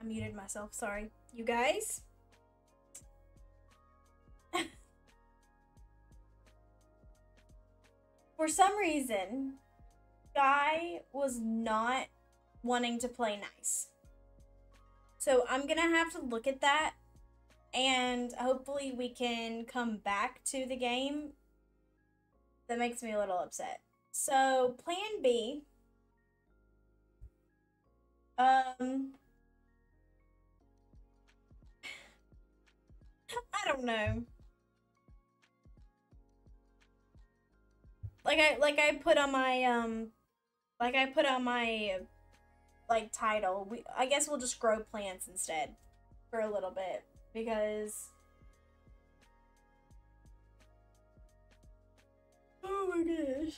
I muted myself. Sorry. You guys? For some reason, Guy was not wanting to play nice. So I'm going to have to look at that and hopefully we can come back to the game. That makes me a little upset. So, plan B. Um I don't know. Like I like I put on my um like I put on my like title. We I guess we'll just grow plants instead for a little bit because Oh my gosh.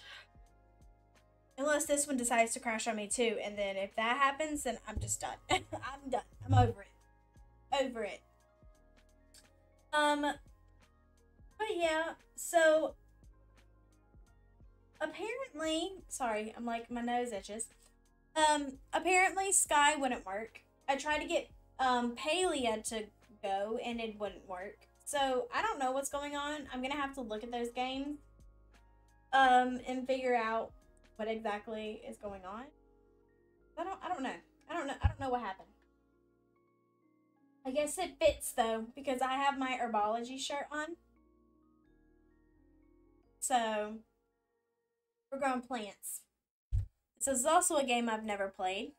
Unless this one decides to crash on me too, and then if that happens, then I'm just done. I'm done. I'm over it. Over it. Um, but yeah, so apparently, sorry, I'm like, my nose itches. Um, apparently Sky wouldn't work. I tried to get, um, Palia to go, and it wouldn't work. So, I don't know what's going on. I'm gonna have to look at those games, um, and figure out what exactly is going on. I don't, I don't know. I don't know. I don't know what happened. I guess it fits though, because I have my herbology shirt on. So, we're growing plants. This is also a game I've never played.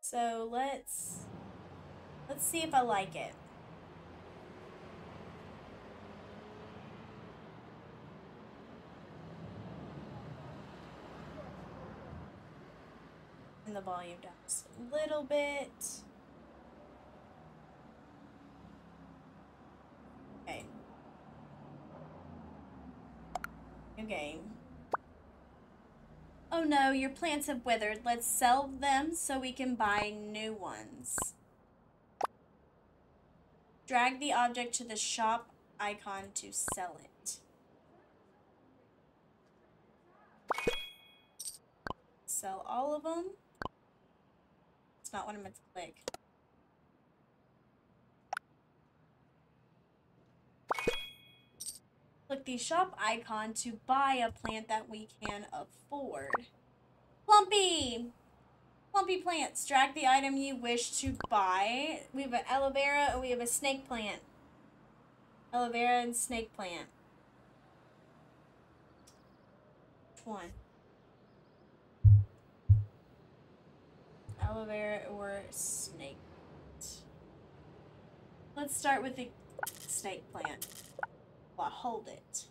So let's let's see if I like it. And the volume down just a little bit. Okay. New game. Oh no, your plants have withered. Let's sell them so we can buy new ones. Drag the object to the shop icon to sell it. Sell all of them. It's not what I meant to click. Click the shop icon to buy a plant that we can afford. Plumpy! Plumpy plants. Drag the item you wish to buy. We have an aloe vera and we have a snake plant. Aloe vera and snake plant. Which one? Aloe vera or snake. Let's start with the snake plant. Well, hold it.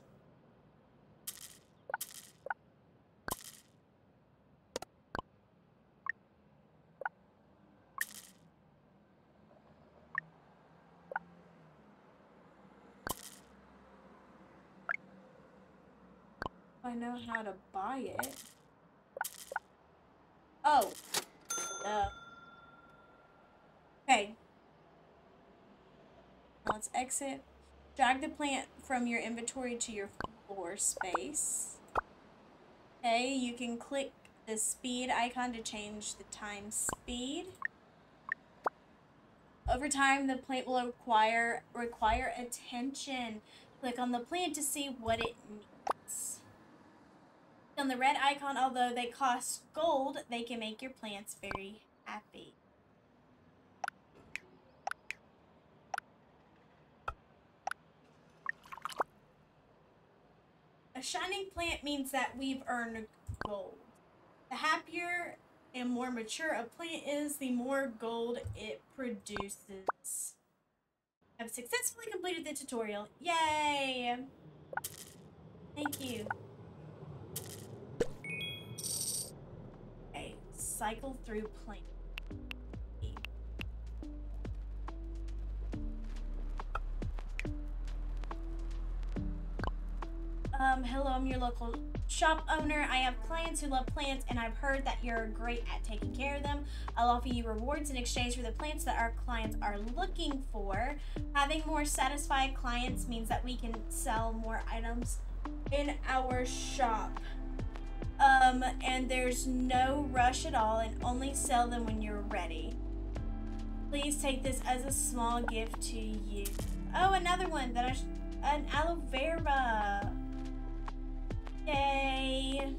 I know how to buy it. Oh. Uh. Okay. Let's exit. Drag the plant from your inventory to your floor space. Okay, you can click the speed icon to change the time speed. Over time, the plant will require require attention. Click on the plant to see what it needs. On the red icon, although they cost gold, they can make your plants very happy. A shining plant means that we've earned gold. The happier and more mature a plant is, the more gold it produces. I've successfully completed the tutorial. Yay! Thank you. Okay, cycle through plant. Um, hello, I'm your local shop owner. I have clients who love plants, and I've heard that you're great at taking care of them. I'll offer you rewards in exchange for the plants that our clients are looking for. Having more satisfied clients means that we can sell more items in our shop. Um, and there's no rush at all and only sell them when you're ready. Please take this as a small gift to you. Oh, another one that I an aloe vera. Yay.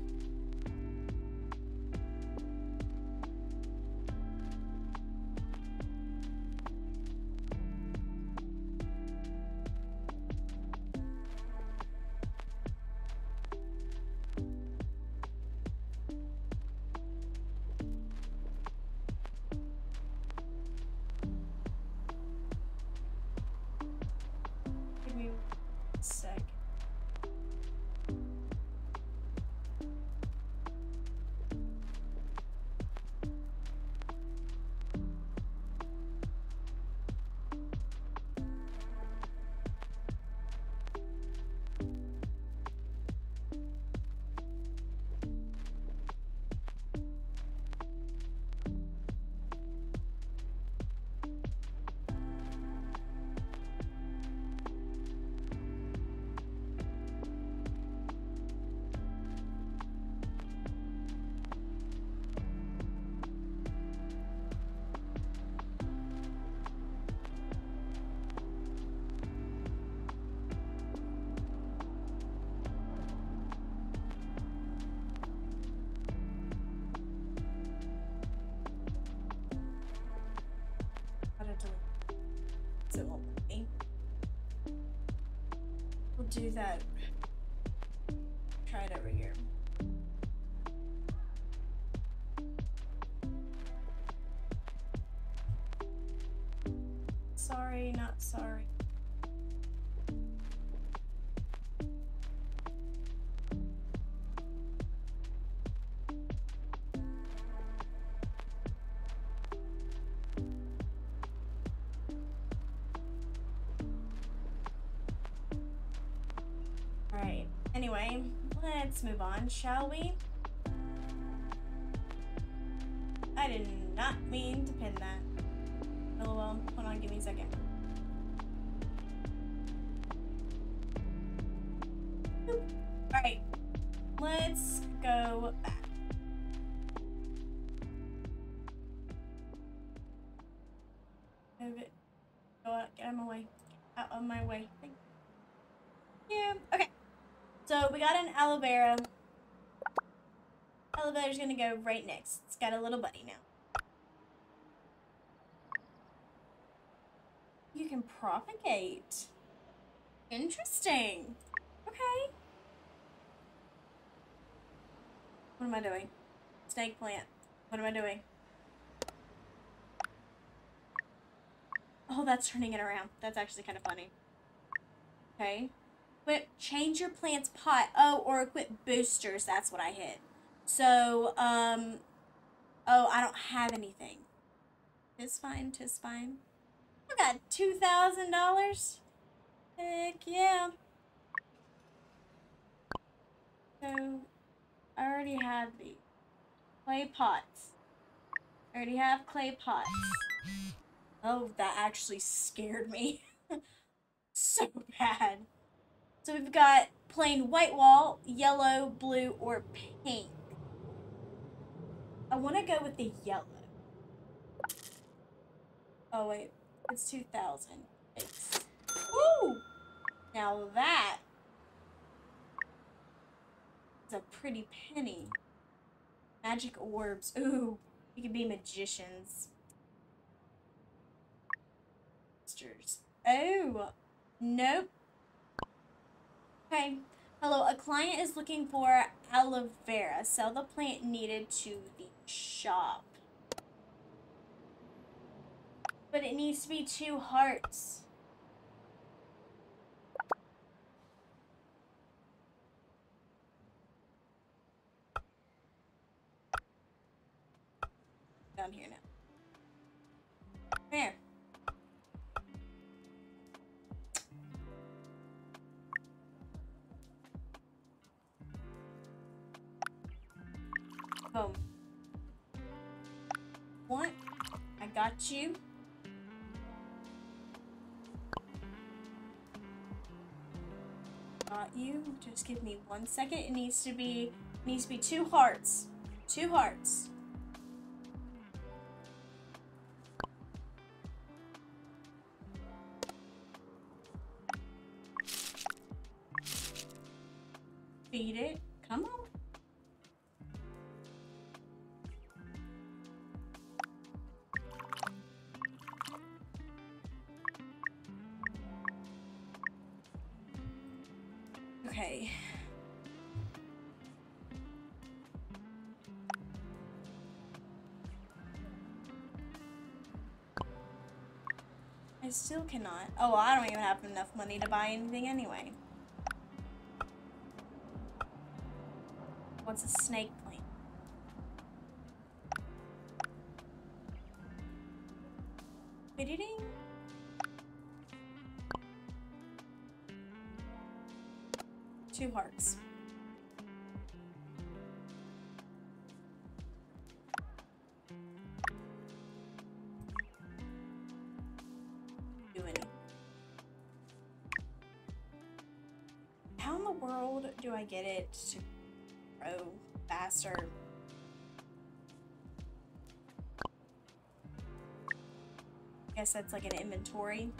Do that. Alright. Anyway, let's move on, shall we? I did not mean to pin that. LOL. Hold on, give me a second. Aloe vera. Aloe vera's gonna go right next. It's got a little buddy now. You can propagate. Interesting. Okay. What am I doing? Snake plant. What am I doing? Oh, that's turning it around. That's actually kind of funny. Okay. Equip, change your plant's pot. Oh, or equip boosters. That's what I hit. So, um, oh, I don't have anything. Tis fine, tis fine. I got $2,000. Heck yeah. So, I already have the clay pots. I already have clay pots. Oh, that actually scared me. so bad. So we've got plain white wall, yellow, blue, or pink. I want to go with the yellow. Oh wait, it's 2000. It's, woo! Now that is a pretty penny. Magic orbs. Ooh, you could be magicians. Monsters. Oh, nope. Okay. Hello, a client is looking for aloe vera. Sell the plant needed to the shop. But it needs to be two hearts. Give me one second. It needs to be Needs to be two hearts. Two hearts. Cannot. Oh, well, I don't even have enough money to buy anything anyway. What's a snake plant? Ba-ding. Two hearts. Get it to grow faster? I guess that's like an inventory.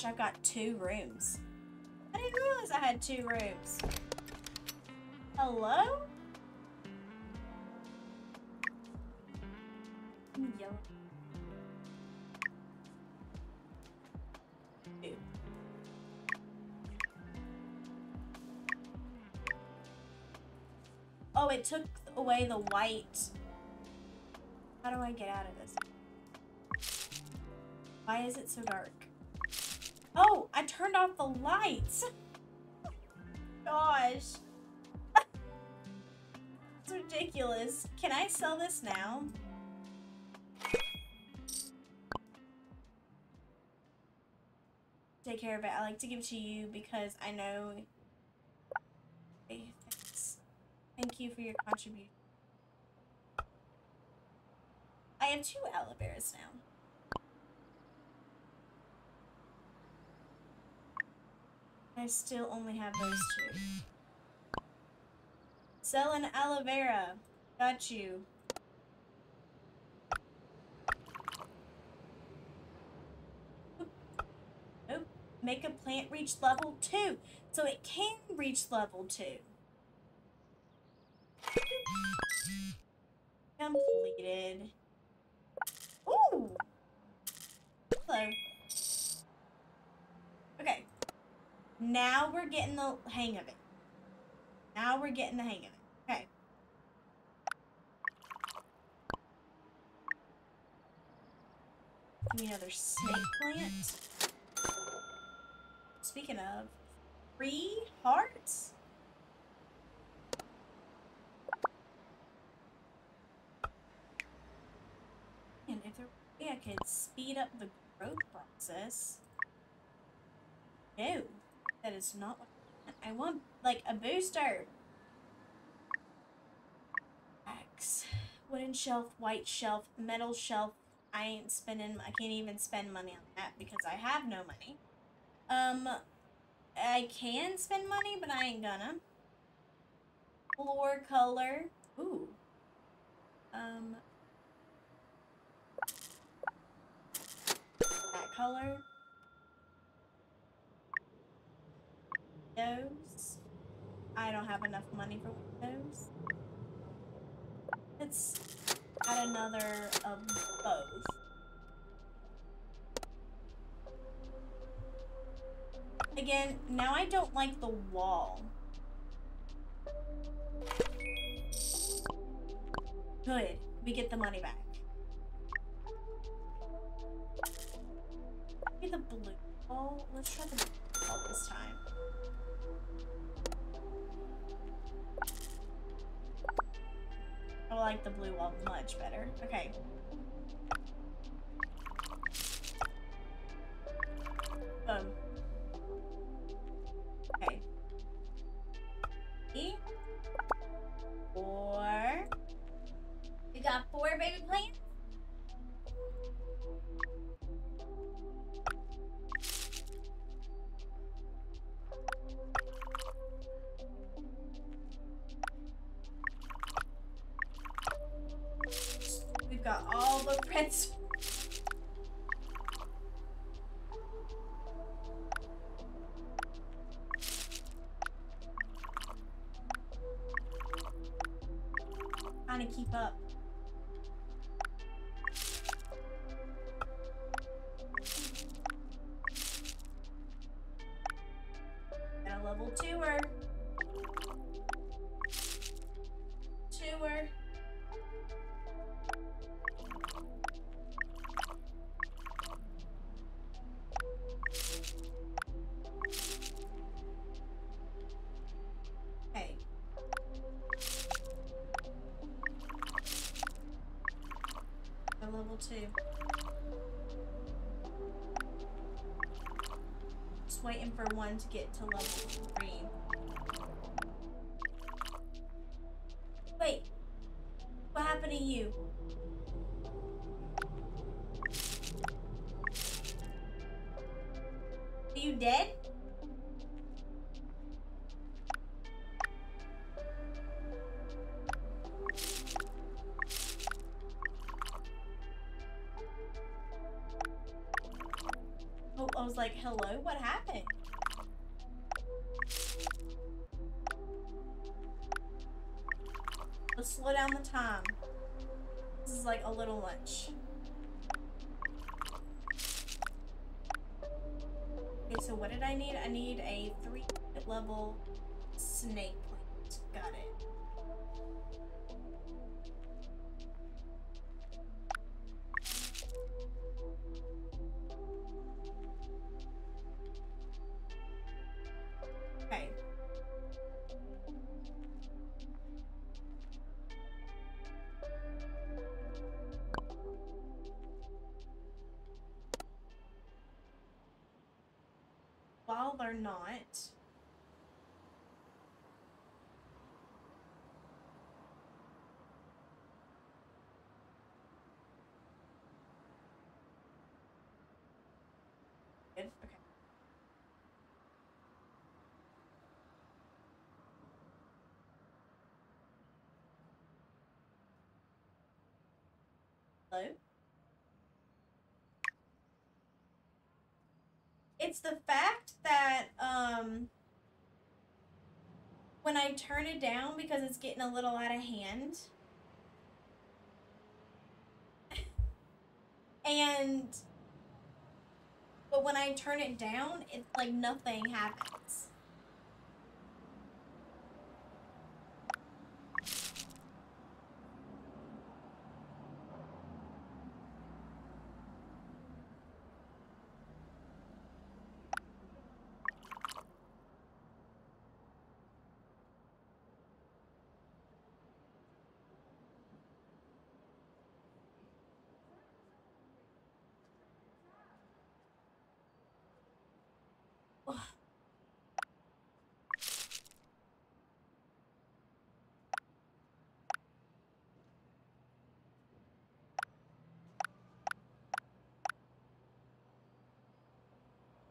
Gosh, I've got two rooms. I didn't realize I had two rooms. Hello? Oh, it took away the white. How do I get out of this? Why is it so dark? I turned off the lights. Gosh. it's ridiculous. Can I sell this now? Take care of it. I like to give it to you because I know. Thank you for your contribution. I have two aloe now. I still only have those two. Sell an aloe vera. Got you. Nope. Make a plant reach level 2. So it can reach level 2. Completed. Ooh! Hello. Okay. Now we're getting the hang of it. Now we're getting the hang of it. Okay. Give me another snake plant. Speaking of, three hearts? And if there way I could speed up the growth process. No, that is not what I want. I want like a booster. X. Wooden shelf, white shelf, metal shelf. I ain't spending, I can't even spend money on that because I have no money. Um, I can spend money, but I ain't gonna. Floor color. Ooh. Um, that color. Those. I don't have enough money for those. Let's add another of both. Again, now I don't like the wall. Good. We get the money back. Maybe the blue wall. Let's try the blue this time. Like the blue one much better. Okay. Boom. just waiting for one to get to level 3. I need? A three level snake They're not. Okay. Hello? It's the fact that um when I turn it down because it's getting a little out of hand. and but when I turn it down, it's like nothing happens.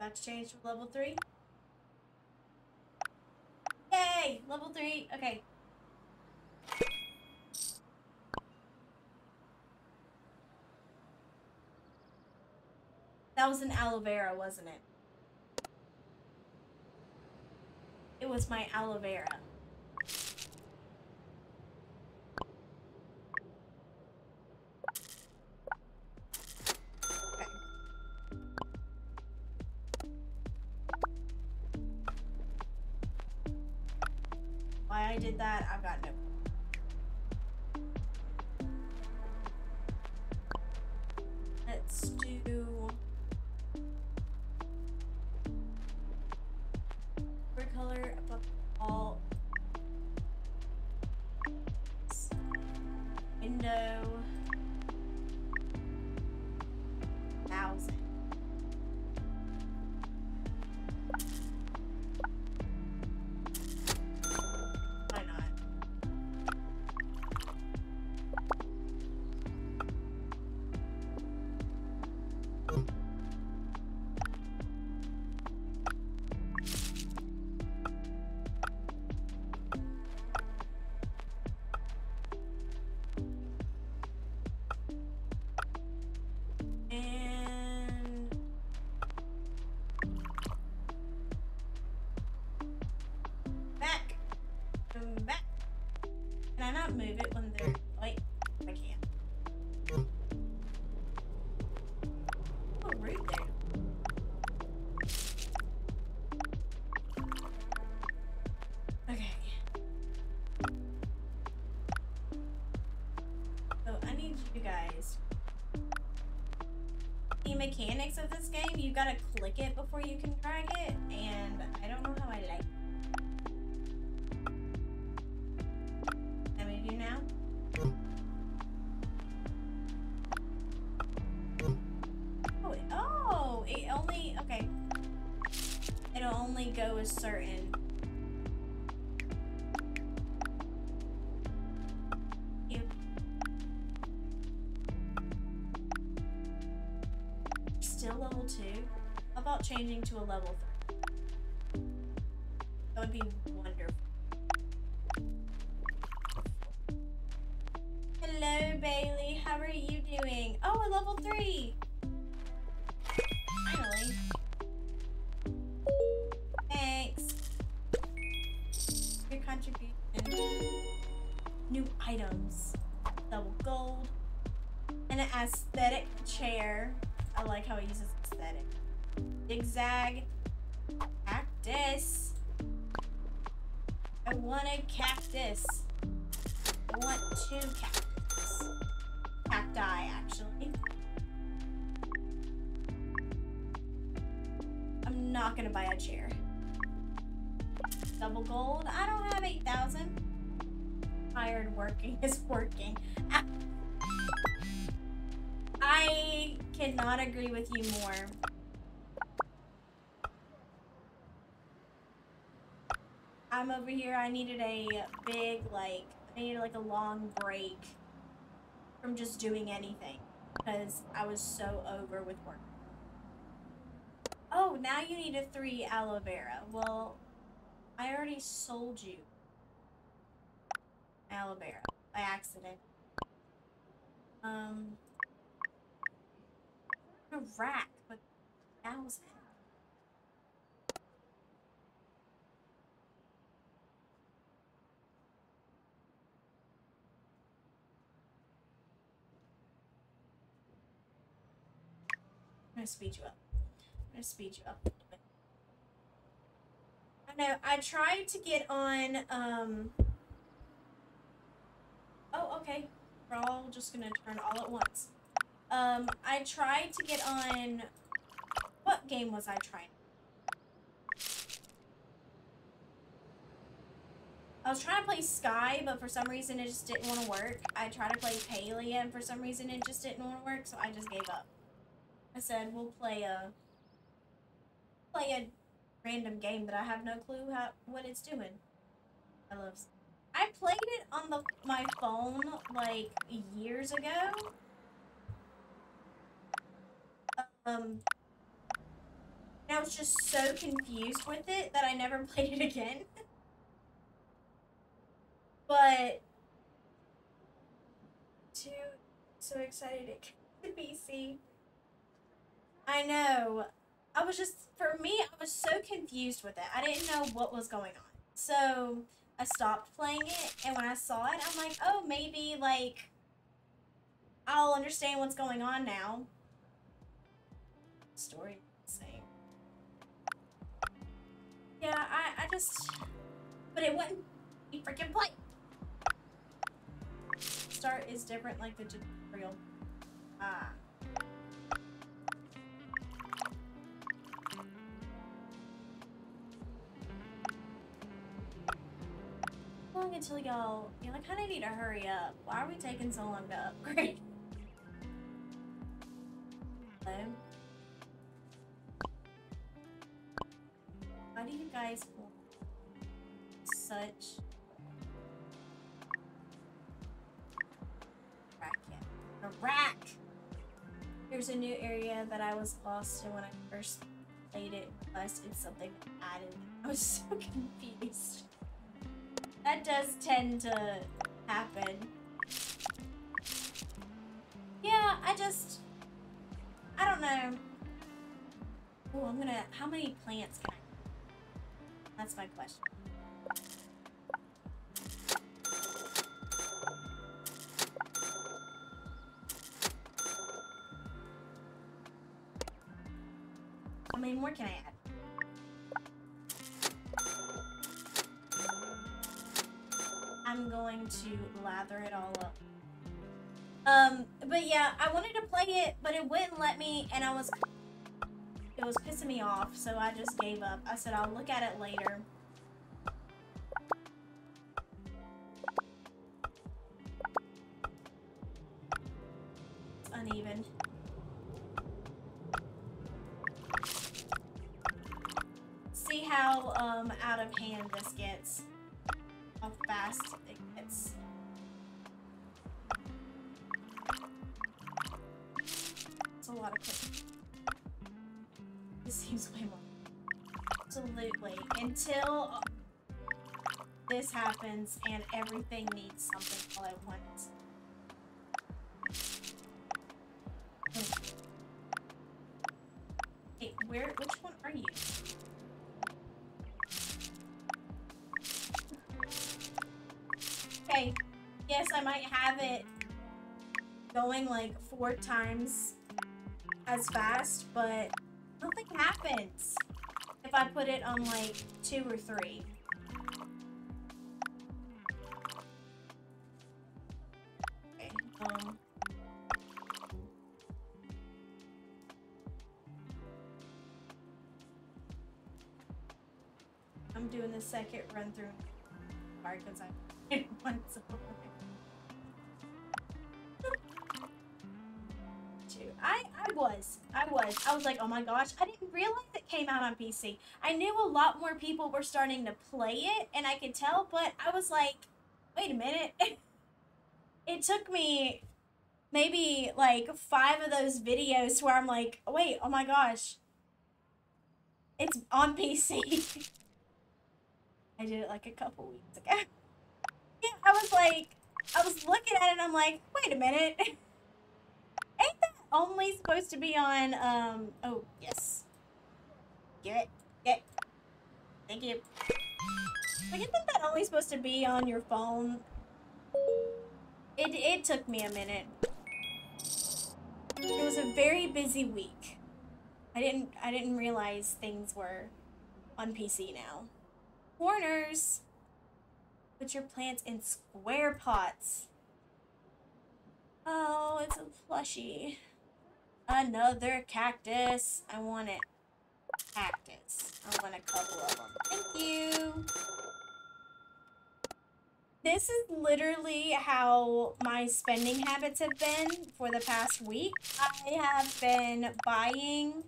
About to level three. Yay! Level three. Okay. That was an aloe vera, wasn't it? It was my aloe vera. Did that, I've got no. Move it when I can't. Oh, there. Okay. So I need you guys. The mechanics of this game, you gotta click it before you can drag it, about changing to a level three? That would be wonderful. Hello, Bailey. How are you doing? Oh, a level three. Finally. Thanks. Your contribution. New items. Double gold. And an aesthetic chair. I like how it uses aesthetic. Zigzag. Cactus. I want a cactus. I want two cactus. Cacti, actually. I'm not gonna buy a chair. Double gold. I don't have 8,000. Tired working is working. I cannot agree with you more. I'm over here. I needed a big, like, I needed like a long break from just doing anything because I was so over with work. Oh, now you need a three aloe vera. Well, I already sold you aloe vera by accident. Um, a rack, but thousand. I'm gonna speed you up. I'm gonna speed you up a little bit. I know. I tried to get on. Um. Oh, okay. We're all just gonna turn all at once. Um, I tried to get on. What game was I trying? I was trying to play Sky, but for some reason it just didn't want to work. I tried to play Palia, and for some reason it just didn't want to work, so I just gave up. I said we'll play a play a random game that I have no clue how what it's doing. I love. I played it on the my phone like years ago. Um, I was just so confused with it that I never played it again. but too so excited it came to PC. I know. I was just, for me, I was so confused with it. I didn't know what was going on. So I stopped playing it, and when I saw it, I'm like, oh, maybe, like, I'll understand what's going on now. Story, same. Yeah, I, I just, but it wouldn't be freaking play. Start is different, like the tutorial. Ah. Long until y'all, y'all kind of need to hurry up. Why are we taking so long to upgrade? Why do you guys such rack yet? A rack! Here's a new area that I was lost in when I first played it. Plus, it's something added. I was so confused. That does tend to happen. Yeah, I just... I don't know. Oh, I'm gonna... How many plants can I... That's my question. To lather it all up. Um, but yeah, I wanted to play it, but it wouldn't let me, and I was, it was pissing me off, so I just gave up. I said I'll look at it later. Happens and everything needs something all at once. Hey, where, which one are you? Okay, yes, I might have it going like four times as fast, but nothing happens if I put it on like two or three. Run through. Two. I I was I was I was like oh my gosh I didn't realize it came out on PC. I knew a lot more people were starting to play it and I could tell, but I was like, wait a minute. it took me maybe like five of those videos where I'm like, wait, oh my gosh, it's on PC. I did it like a couple weeks ago. yeah, I was like, I was looking at it and I'm like, wait a minute. Ain't that only supposed to be on, um, oh, yes. Get it. Get Thank you. Like, isn't that only supposed to be on your phone? It, it took me a minute. It was a very busy week. I didn't, I didn't realize things were on PC now. Corners. Put your plants in square pots. Oh, it's a plushie. Another cactus. I want it. Cactus. I want a couple of them. Thank you. This is literally how my spending habits have been for the past week. I have been buying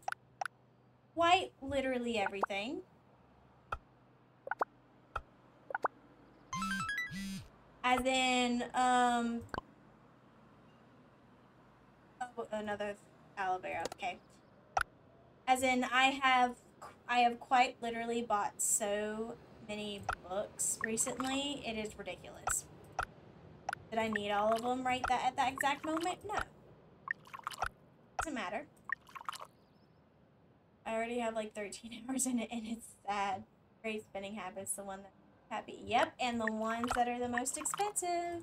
quite literally everything. As in, um, oh, another aloe vera. Okay. As in, I have, I have quite literally bought so many books recently. It is ridiculous. Did I need all of them right that at that exact moment? No. Doesn't matter. I already have like 13 hours in it, and it's sad. Great spending habits, the one that happy. Yep, and the ones that are the most expensive.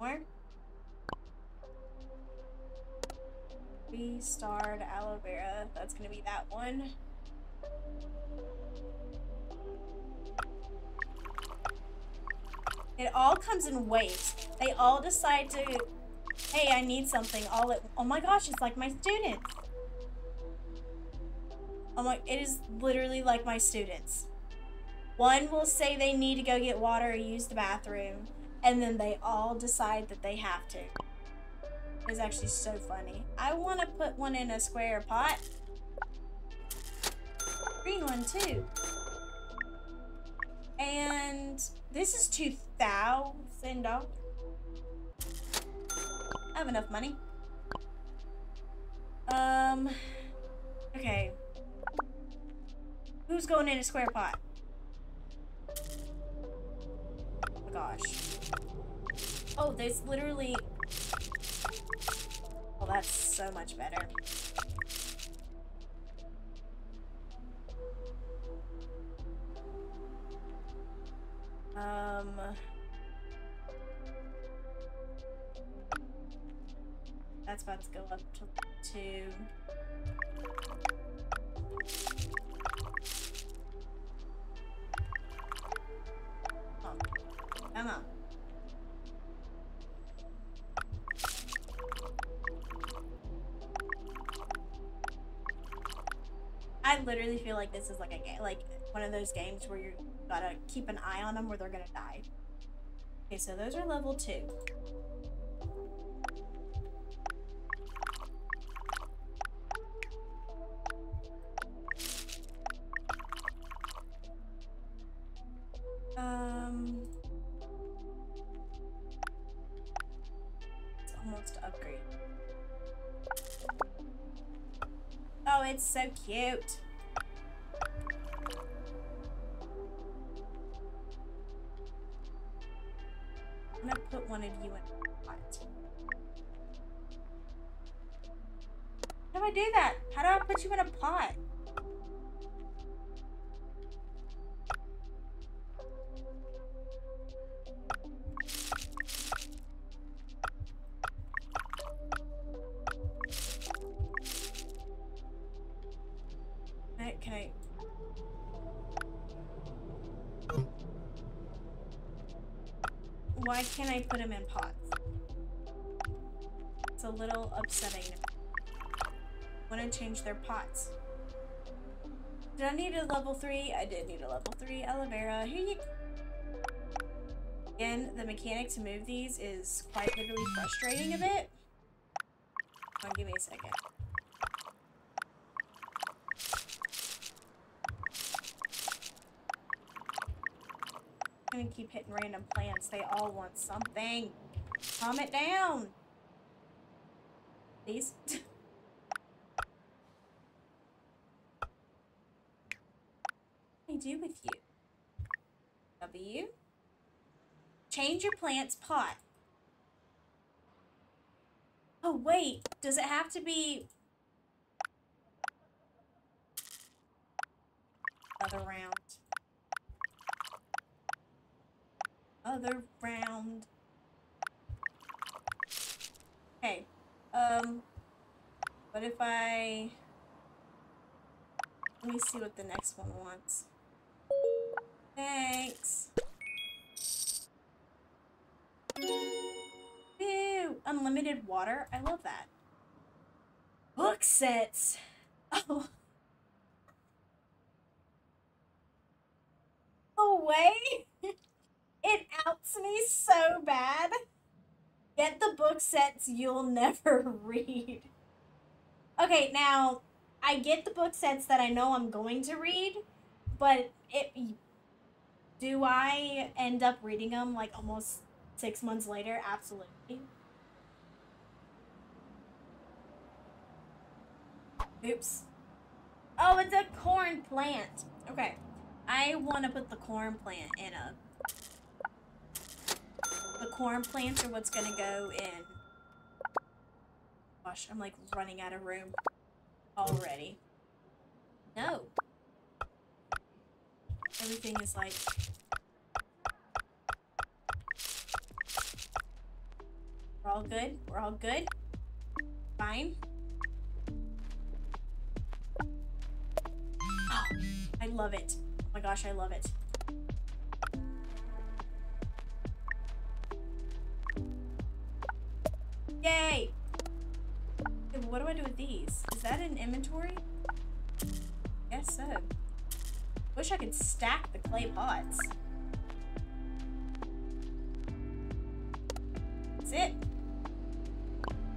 More? Three-starred aloe vera. That's gonna be that one. It all comes in waves. They all decide to, hey, I need something all at, oh my gosh, it's like my students. I'm like, it is literally like my students. One will say they need to go get water or use the bathroom, and then they all decide that they have to. It's actually so funny. I want to put one in a square pot. Green one too. And this is $2,000. I have enough money. Um, okay. Who's going in a square pot? Oh my gosh. Oh, there's literally... Oh, that's so much better. Um... That's about to go up to two. I literally feel like this is like a game, like one of those games where you gotta keep an eye on them or they're gonna die. Okay, so those are level two. Put them in pots? It's a little upsetting. I Want to change their pots. Did I need a level 3? I did need a level 3 aloe vera. Here you Again, the mechanic to move these is quite literally frustrating a bit. Come on, give me a second. Keep hitting random plants. They all want something. Calm it down. Please. I do with you? W. Change your plant's pot. Oh, wait. Does it have to be... Another round. Other round. Okay. Um, what if I... Let me see what the next one wants. Thanks. Ew, unlimited water. I love that. Book sets. Oh. Away. It outs me so bad. Get the book sets you'll never read. Okay, now I get the book sets that I know I'm going to read, but it do I end up reading them like almost six months later? Absolutely. Oops. Oh, it's a corn plant. Okay. I want to put the corn plant in a... Corn plants are what's to go in... Gosh, I'm like running out of room already. No. Everything is like... We're all good. We're all good. Fine. Oh, I love it. Oh my gosh, I love it. Yay! Okay, what do I do with these? Is that in inventory? Guess so. Wish I could stack the clay pots. That's it.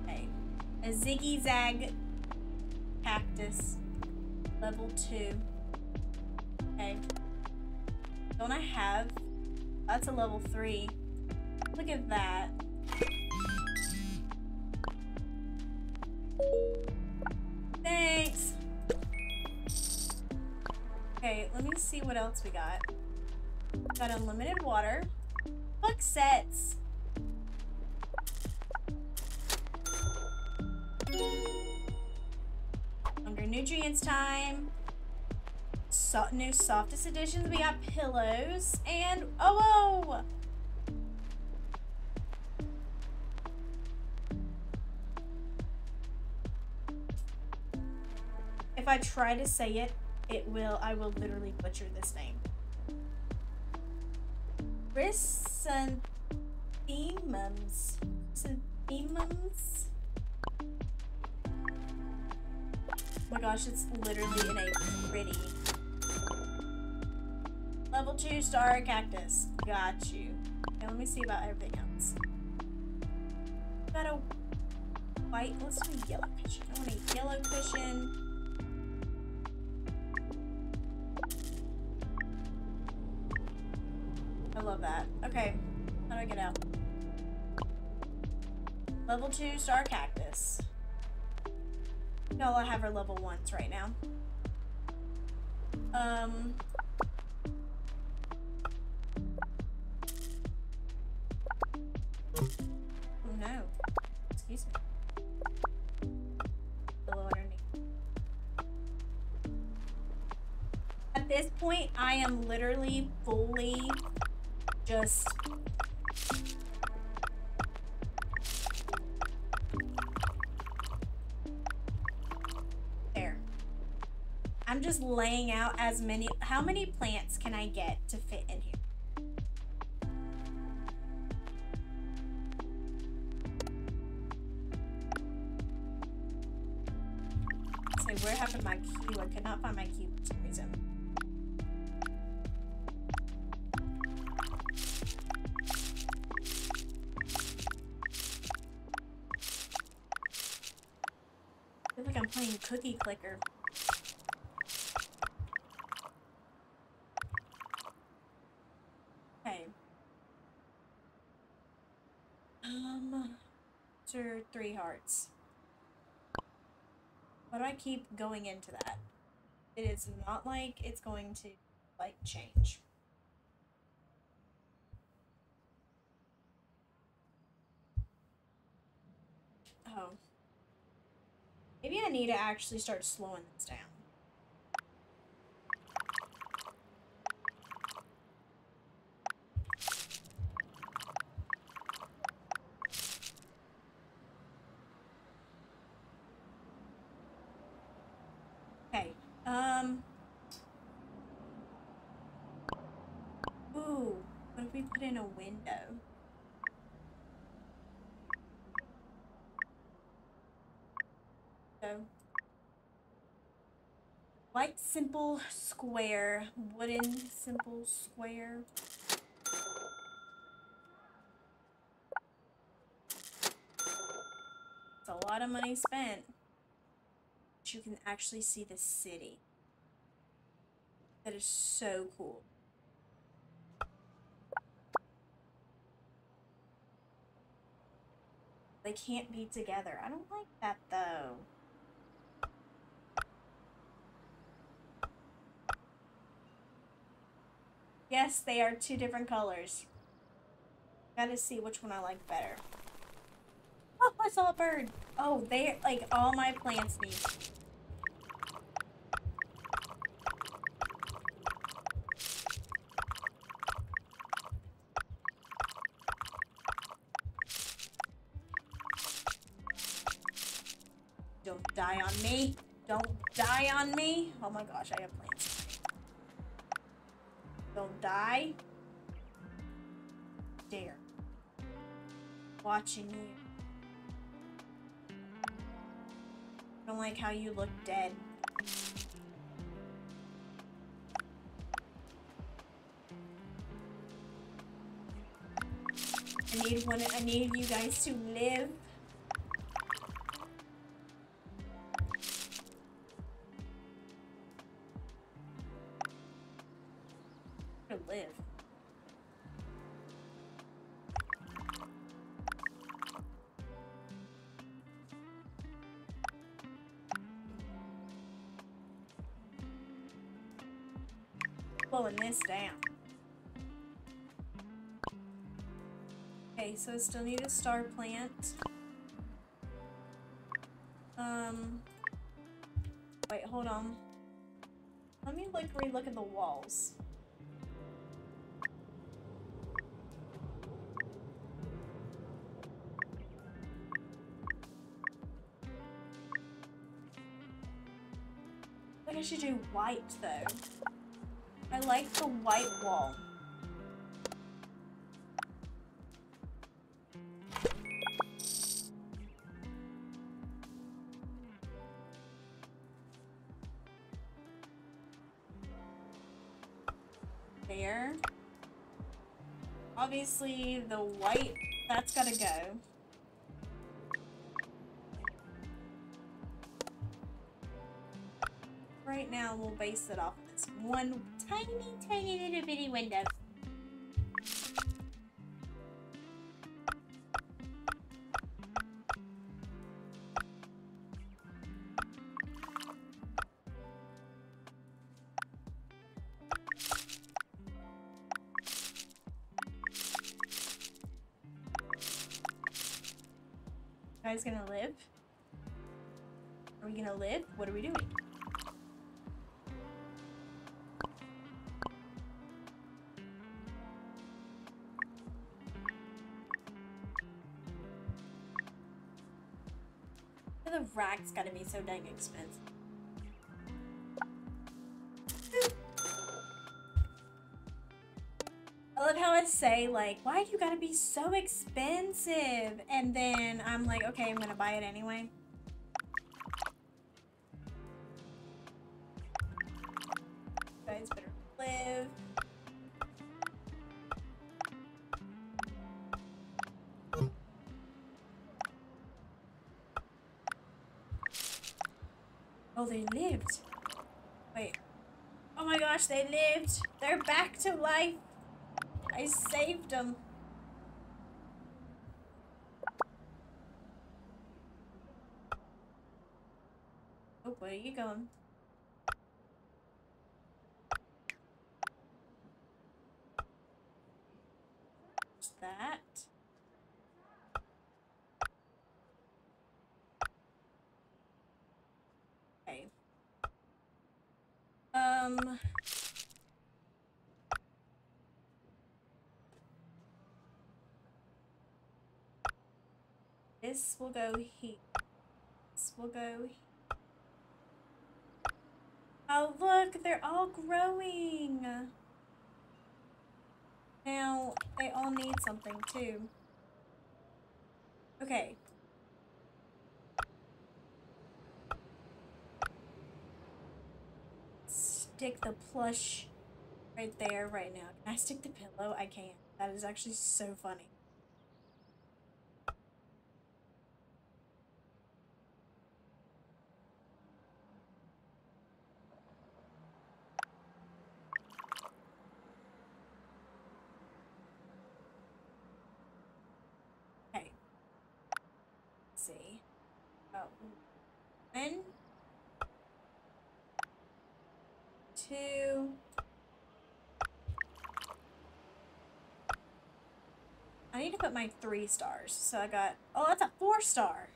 Okay. A Ziggy Zag cactus. Level 2. Okay. Don't I have... That's a level 3. Look at that. Thanks. Okay, let me see what else we got. Got unlimited water. Book sets. Hunger Nutrients time. So new softest editions. We got pillows and oh whoa! I try to say it, it will, I will literally butcher this name. Chrysanthemums. Chrysanthemums? Oh my gosh, it's literally in a pretty. Level 2 star cactus. Got you. Okay, let me see about everything else. Got a white, let's do a yellow cushion. I want a yellow cushion. Level 2 star cactus. Y'all, I have her level 1s right now. Um... Oh no. Excuse me. Below underneath. At this point, I am literally fully just laying out as many how many plants can I get to fit in here? Where happened my cue? I could not find my cue for some reason. Looks like I'm playing Cookie Clicker. Okay. Um, sir, three hearts. Why do I keep going into that? It is not like it's going to, like, change. Oh. Maybe I need to actually start slowing this down. Okay, um... Ooh, what if we put in a window? Simple square. Wooden simple square. It's a lot of money spent. But you can actually see the city. That is so cool. They can't be together. I don't like that though. Yes, they are two different colors. Gotta see which one I like better. Oh, I saw a bird. Oh, they like all my plants need. Don't die on me. Don't die on me. Oh my gosh, I have plants. Don't die. Dare. Watching you. I don't like how you look dead. I need one I need you guys to live. Down. Okay, so I still need a star plant. Um, wait, hold on. Let me like re-look at the walls. I should do white though. Like the white wall. There. Obviously the white, that's gotta go. right now we'll base it off this one tiny, tiny little bitty window. guys gonna live? Are we gonna live? What are we doing? Rack's gotta be so dang expensive. I love how I say, like, why do you gotta be so expensive? And then I'm like, okay, I'm gonna buy it anyway. To life. I saved them. Oh, where are you going? Um... This will go here. This will go here. Oh, look, they're all growing. Now, they all need something, too. Okay, stick the plush right there, right now. Can I stick the pillow? I can't. That is actually so funny. Three stars. So I got, oh, that's a four star.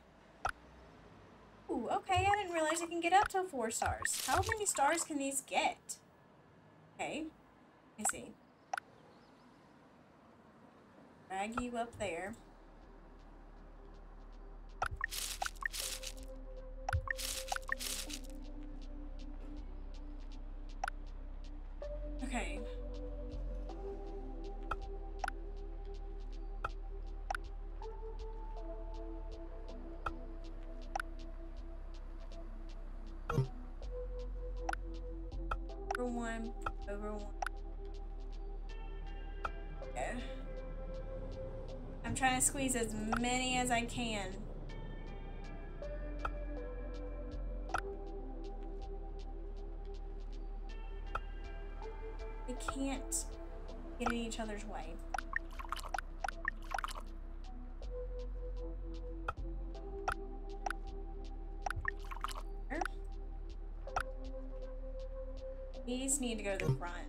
Ooh, okay, I didn't realize I can get up to four stars. How many stars can these get? Okay, let me see. Drag you up there. Squeeze as many as I can. We can't get in each other's way. These need to go to the front.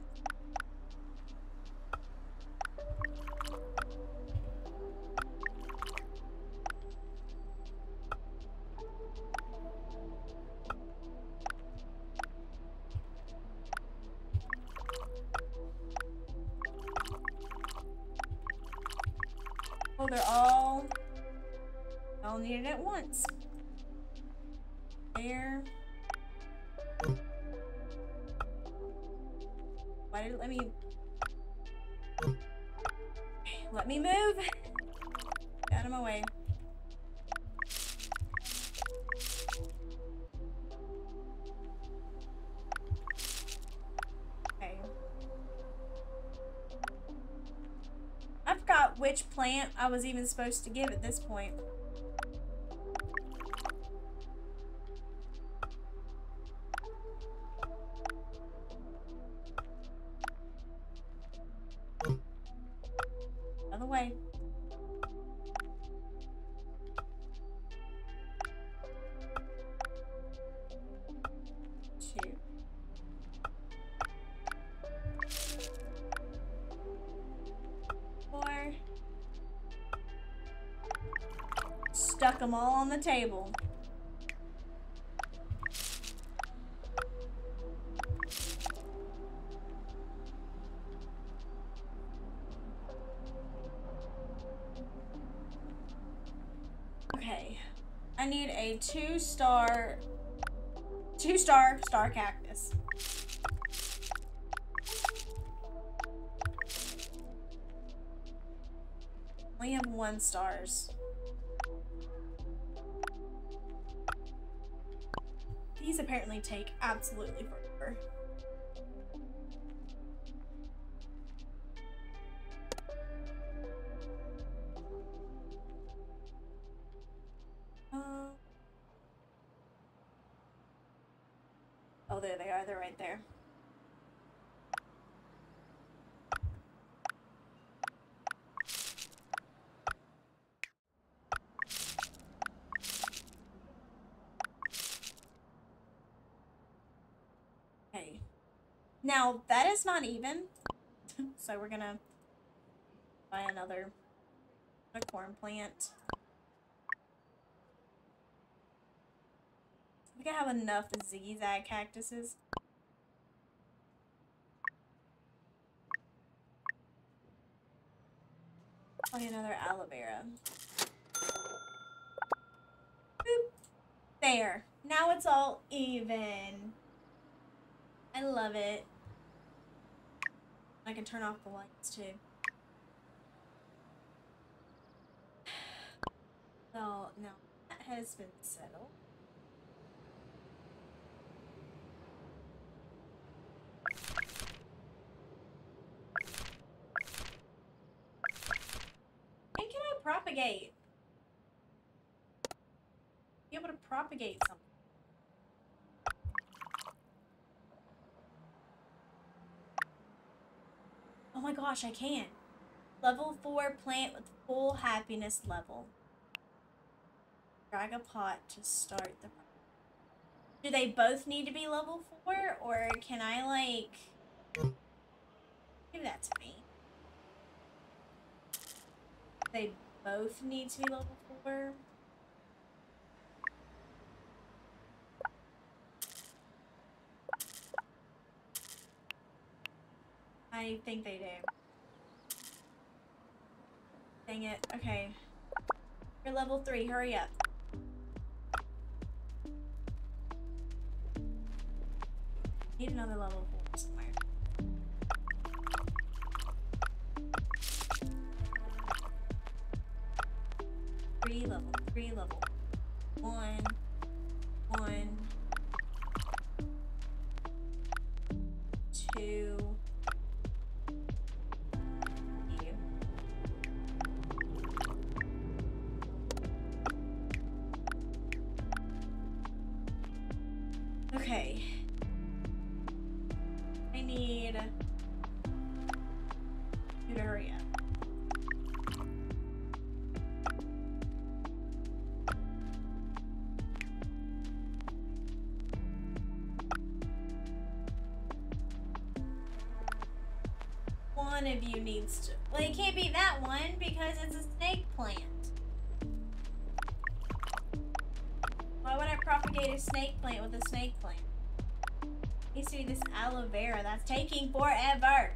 Plant I was even supposed to give at this point. The table. Okay. I need a two star two star star cactus. We have one stars. Apparently take absolutely forever. Is not even. so we're gonna buy another a corn plant. We can have enough zigzag cactuses. Buy another aloe vera. Boop. There. Now it's all even. I love it. I can turn off the lights too. So now that has been settled. When can I propagate? Be able to propagate something. Gosh, I can. Level 4 plant with full happiness level. Drag a pot to start the... Do they both need to be level 4? Or can I, like... Give that to me. They both need to be level 4? I think they do. Dang it. Okay. You're level 3. Hurry up. Need another level 4 somewhere. Three level, three level. One, One of you needs to. Well, it can't be that one because it's a snake plant. Why would I propagate a snake plant with a snake plant? Needs to be this aloe vera. That's taking forever.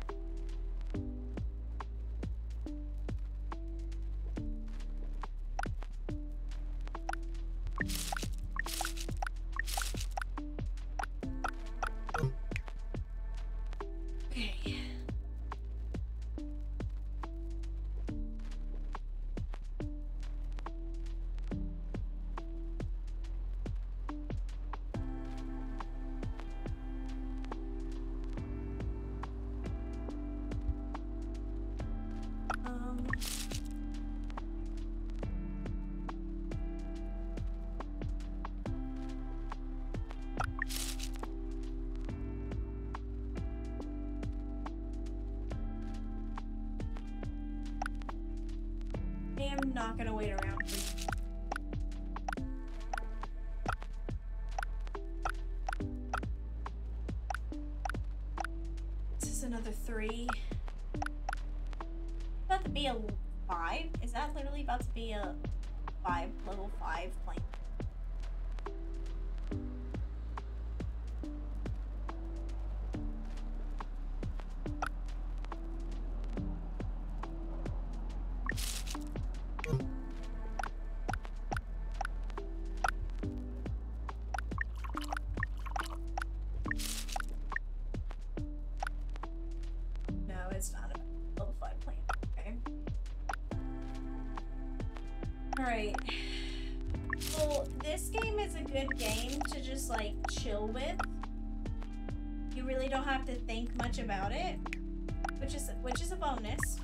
Well, this game is a good game to just like chill with. You really don't have to think much about it, which is which is a bonus.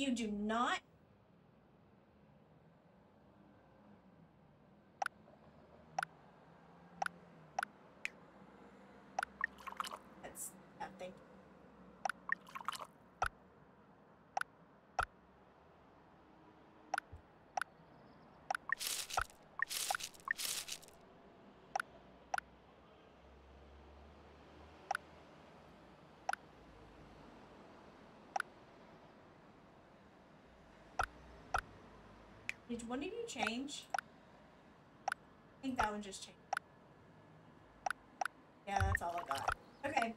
You do not. That's that thing. Did one of you change? I think that one just changed. Yeah, that's all I got. Okay.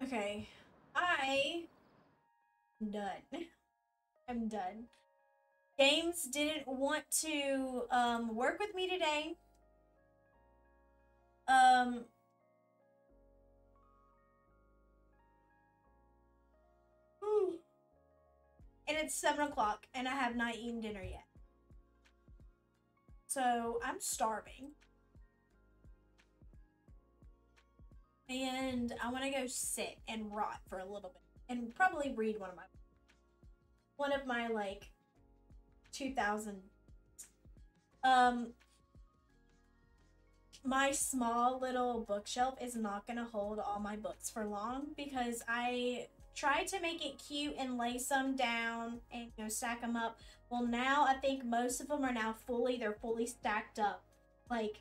Okay. I... am done. I'm done. Games didn't want to um work with me today. Um it's seven o'clock, and I have not eaten dinner yet. So I'm starving. And I want to go sit and rot for a little bit and probably read one of my one of my like 2000 um my small little bookshelf is not going to hold all my books for long because I tried to make it cute and lay some down and you know stack them up. Well, now I think most of them are now fully they're fully stacked up. Like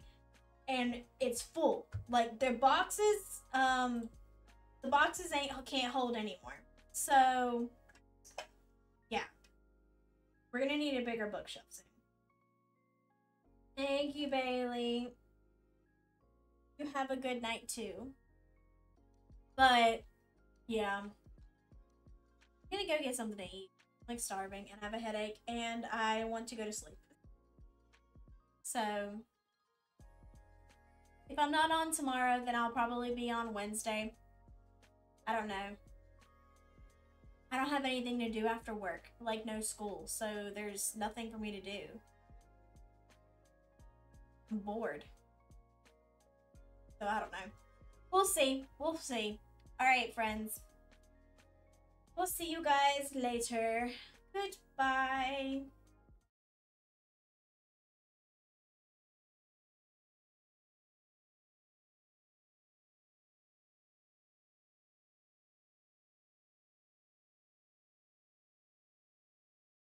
and it's full. Like their boxes um the boxes ain't can't hold anymore. So yeah. We're to need a bigger bookshelf soon. Thank you, Bailey. You have a good night too. But yeah. I'm gonna go get something to eat. I'm like starving and I have a headache and I want to go to sleep. So if I'm not on tomorrow, then I'll probably be on Wednesday. I don't know. I don't have anything to do after work, like no school, so there's nothing for me to do. I'm bored. So I don't know. We'll see. We'll see. All right, friends. We'll see you guys later. Goodbye.